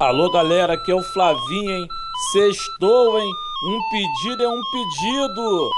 Alô, galera, aqui é o Flavinho, hein? Sextou, hein? Um pedido é um pedido.